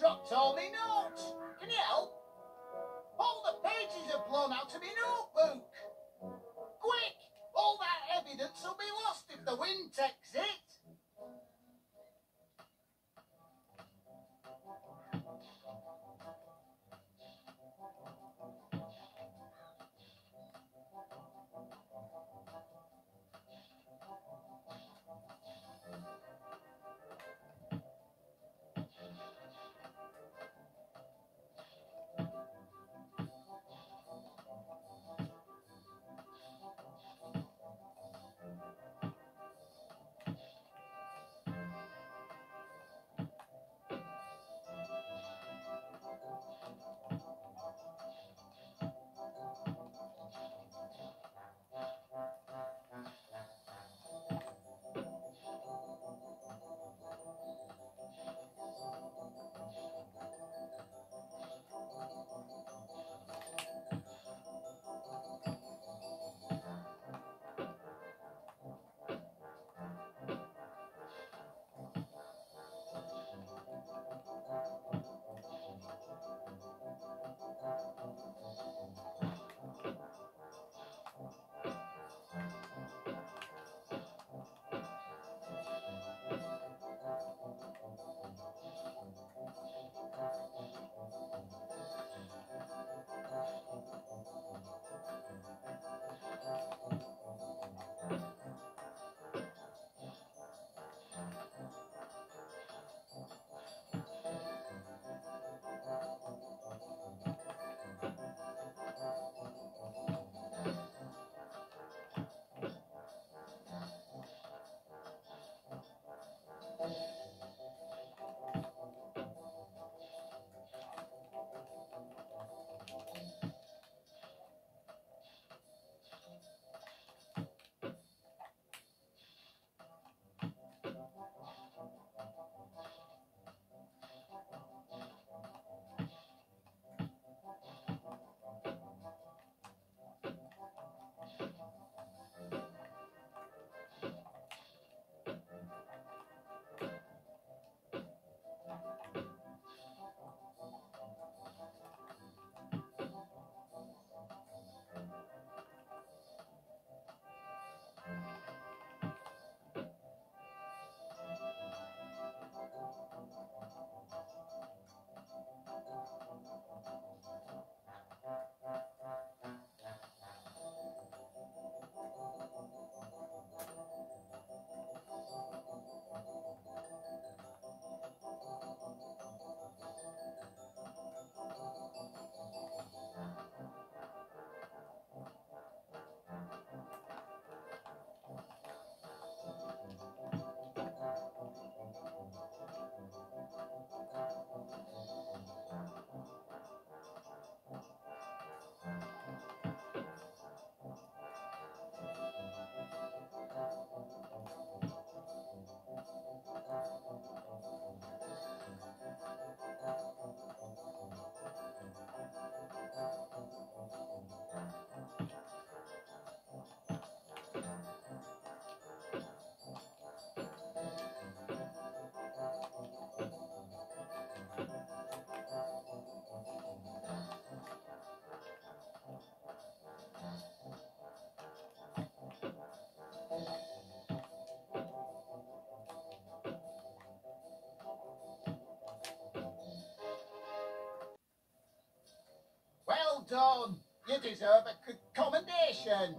dropped all my notes. Can you help? All the pages have blown out of my notebook. Quick! All that evidence will be lost if the wind takes it. Done. You deserve a commendation.